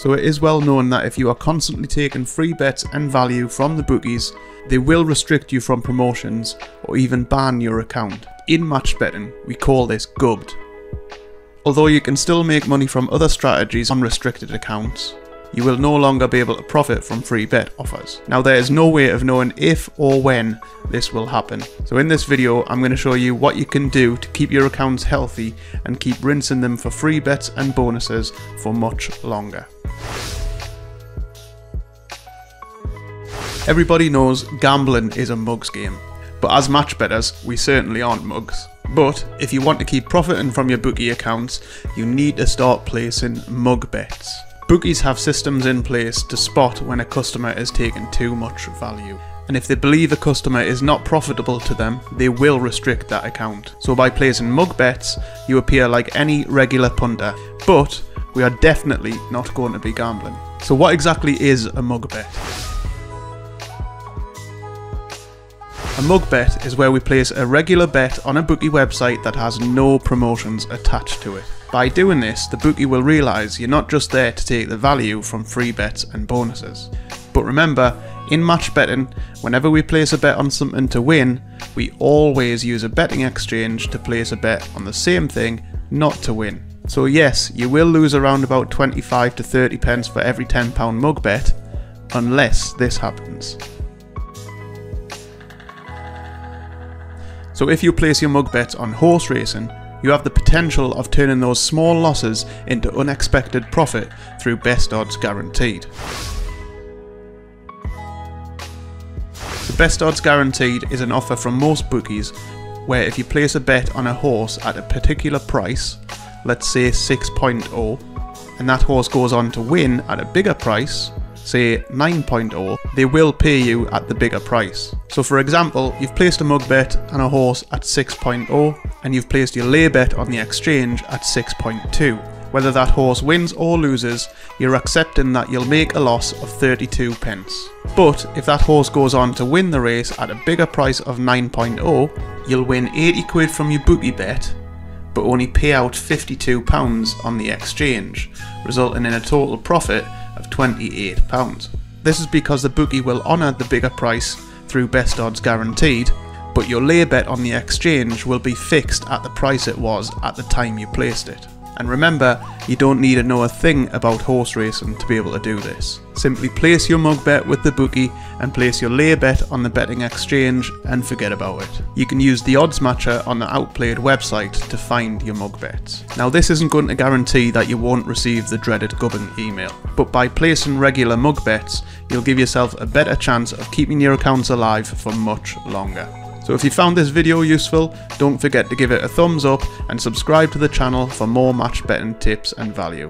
So it is well known that if you are constantly taking free bets and value from the bookies, they will restrict you from promotions or even ban your account. In match betting, we call this gubbed. Although you can still make money from other strategies on restricted accounts, you will no longer be able to profit from free bet offers. Now there is no way of knowing if or when this will happen. So in this video I'm going to show you what you can do to keep your accounts healthy and keep rinsing them for free bets and bonuses for much longer. Everybody knows gambling is a mugs game, but as match betters we certainly aren't mugs. But if you want to keep profiting from your bookie accounts, you need to start placing mug bets. Bookies have systems in place to spot when a customer is taking too much value. And if they believe a customer is not profitable to them, they will restrict that account. So by placing mug bets, you appear like any regular punter, but we are definitely not going to be gambling. So what exactly is a mug bet? A mug bet is where we place a regular bet on a bookie website that has no promotions attached to it. By doing this, the bookie will realise you're not just there to take the value from free bets and bonuses. But remember, in match betting, whenever we place a bet on something to win, we always use a betting exchange to place a bet on the same thing not to win. So yes, you will lose around about 25 to 30 pence for every £10 mug bet, unless this happens. So if you place your mug bet on horse racing, you have the potential of turning those small losses into unexpected profit through best odds guaranteed. The best odds guaranteed is an offer from most bookies where if you place a bet on a horse at a particular price, let's say 6.0, and that horse goes on to win at a bigger price, say 9.0, they will pay you at the bigger price. So for example, you've placed a mug bet on a horse at 6.0 and you've placed your lay bet on the exchange at 6.2. Whether that horse wins or loses, you're accepting that you'll make a loss of 32 pence. But if that horse goes on to win the race at a bigger price of 9.0, you'll win 80 quid from your bookie bet, but only pay out £52 on the exchange, resulting in a total profit of £28. This is because the bookie will honour the bigger price through best odds guaranteed, but your lay bet on the exchange will be fixed at the price it was at the time you placed it. And remember, you don't need to know a thing about horse racing to be able to do this. Simply place your mug bet with the bookie and place your lay bet on the betting exchange and forget about it. You can use the odds matcher on the Outplayed website to find your mug bets. Now this isn't going to guarantee that you won't receive the dreaded gubbing email, but by placing regular mug bets, you'll give yourself a better chance of keeping your accounts alive for much longer. So if you found this video useful, don't forget to give it a thumbs up and subscribe to the channel for more match betting tips and value.